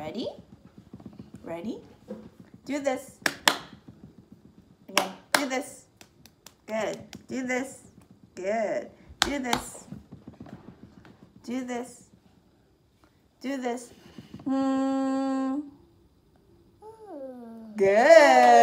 Ready? Ready? Do this. Again, do this. Good. Do this. Good. Do this. Do this. Do this. Hmm. Good.